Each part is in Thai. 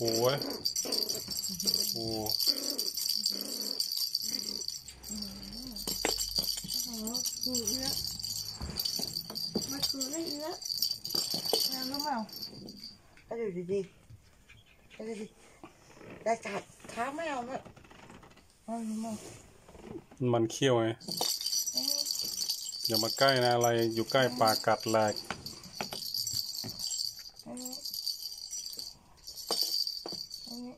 โอ้ยโอ้โอ้โหคือเยอะมันคือได้เยอะแล้วรู้เปล่าเอาดูดีๆเอาดูดิได้จับเท้าไม่เอาเลยเอาดูมั้งมันเขี้ยวไงอย่ามาใกล้นะอะไรอยู่ใกล้ปากกัดแหลก นนี้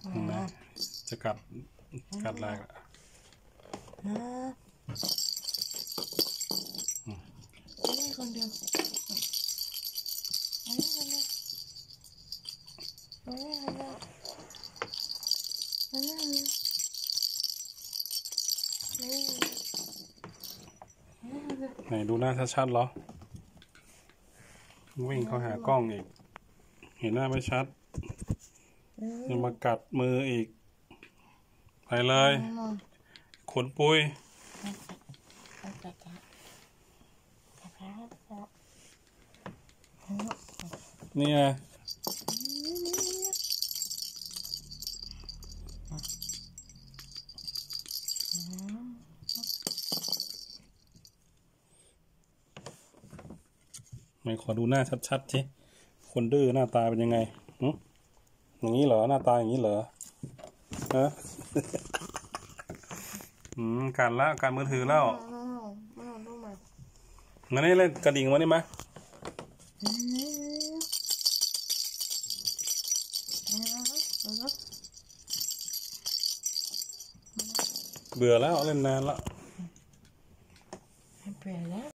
เห็นไหมจะกัดกัดแหลกอะอ่าอันนี้คนเดียวอันนี้คนเดียว ไหนดูหน้าชัดๆเหรอ วิ่งเขาหากล้องอีก เห็นหน้าไม่ชัดยังมากัดมืออีก ไปเลย ขนปุยเอาจับจับจับจับจับ เนี่ย ไหนขอดูหน้าชัดๆทีคนดื้อหน้าตาเป็นยังไงหึอย่างนี้เหรอหน้าตาอย่างนี้เหรอฮะอืมการละการมือถือแล้วไม่เอาไม่เอาลูกมางั้นนี่เล่นกระดิ่งมานี่ไหมอืมเอาละเอาละเบื่อแล้วเล่นนานแล้วเปลี่ยนแล้ว